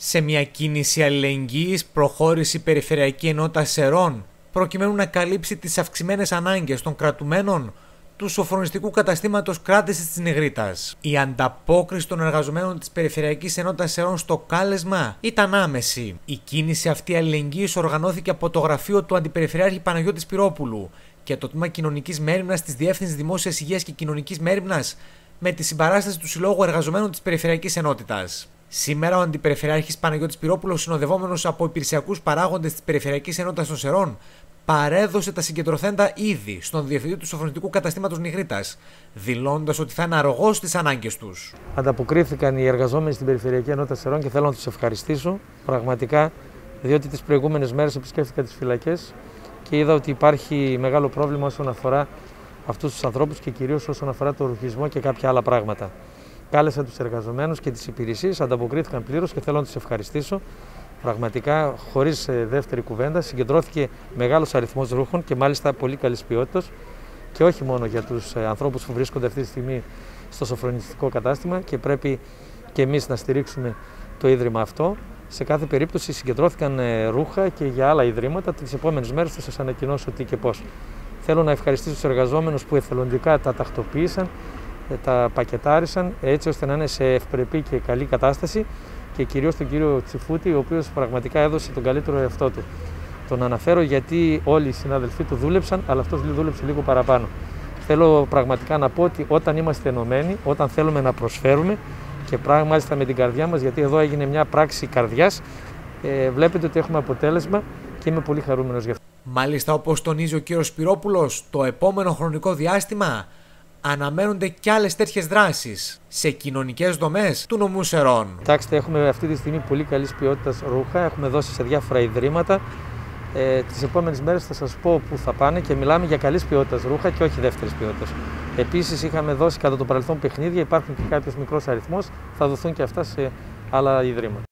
Σε μια κίνηση αλληλεγγύης προχώρησε η Περιφερειακή Ενότητα Σερών προκειμένου να καλύψει τις αυξημένες ανάγκες των κρατουμένων του σοφρονιστικού καταστήματος κράτησης της Νιγρήτα. Η ανταπόκριση των εργαζομένων της Περιφερειακής Ενότητας Σερών στο κάλεσμα ήταν άμεση. Η κίνηση αυτή αλληλεγγύης οργανώθηκε από το γραφείο του Αντιπεριφερειάρχη Παναγιώτης Πυρόπουλου και το τμήμα Κοινωνικής Μέρημνας της Διεύθυνσης Δημόσιας Υγείας και Κοινωνικής Μέρημνας με τη συμπαράσταση του Συλλόγου Εργαζομένων της Περιφερειακής Ενότητας. Σήμερα ο Αντιπεριφερειάρχης Παναγιώτης Πυρόπουλος, συνοδευόμενος από υπηρεσιακούς παράγοντες της Περιφερειακής Ενότητας των Σερών, παρέδωσε τα συγκεντρωθέντα ήδη στον διευθυντή του σοφρονιστικού καταστήματος Νιγρήτα, δηλώνοντα ότι θα είναι αρρωγό στις ανάγκες τους. Ανταποκρίθηκαν οι εργαζόμενοι στην Περιφερειακή Ενότητα Σερών και θέλω να τους ευχαριστήσω πραγματικά, διότι τις προηγούμενες μέρες επισκέφθηκα τις φυλακές και είδα ότι υπάρχει μεγάλο πρόβλημα όσον αφορά αυτούς τους ανθρώπους και κυρίως όσον αφορά το ρουχισμό και κάποια άλλα πράγματα. Κάλεσα τους εργαζομένους και τις υπηρεσίες, ανταποκρίθηκαν πλήρως και θέλω να του ευχαριστήσω. Πραγματικά, χωρίς ε, δεύτερη κουβέντα, συγκεντρώθηκε μεγάλος αριθμός ρούχων και μάλιστα πολύ καλής ποιότητας και όχι μόνο για τους ε, ανθρώπους που βρίσκονται αυτή τη στιγμή στο σοφρονιστικό κατάστημα και πρέπει και εμείς να στηρίξουμε το ίδρυμα αυτό. Σε κάθε περίπτωση συγκεντρώθηκαν ε, ρούχα και για άλλα ιδρύματα. Τις επόμενες μέρες θα σας ανακοινώσω τι και πώς. Θέλω να ευχαριστήσω τους εργαζόμενους που εθελοντικά τα τακτοποίησαν, τα πακετάρισαν έτσι ώστε να είναι σε ευπρεπή και καλή κατάσταση και κυρίως τον κύριο Τσιφούτη, ο οποίος πραγματικά έδωσε τον καλύτερο εαυτό του. Τον αναφέρω γιατί όλοι οι συναδελφοί του δούλεψαν, αλλά αυτός δούλεψε λίγο παραπάνω. Θέλω πραγματικά να πω ότι όταν είμαστε ενωμένοι, όταν θέλουμε να προσφέρουμε και μάλιστα με την καρδιά μας, γιατί εδώ έγινε μια πράξη καρδιάς, ε, βλέπετε ότι έχουμε αποτέλεσμα και είμαι πολύ χαρούμενος γι' αυτό. Μάλιστα όπως τονίζει ο κύριος Σπυρόπουλος, το επόμενο χρονικό διάστημα αναμένονται και άλλες τέτοιες δράσεις σε κοινωνικές δομές του νομού Σερών. Κοιτάξτε, έχουμε αυτή τη στιγμή πολύ καλής ποιότητας ρούχα. Έχουμε δώσει σε διάφορα ιδρύματα. Ε, Τις επόμενες μέρες θα σας πω πού θα πάνε και μιλάμε για καλής ποιότητας ρούχα και όχι δεύτερης ποιότητας. Επίσης, είχαμε δώσει κατά το παρελθόν παιχνίδια, υπάρχουν και κάποιος μικρός αριθμός, θα δοθούν και αυτά σε άλλα ιδρύματα.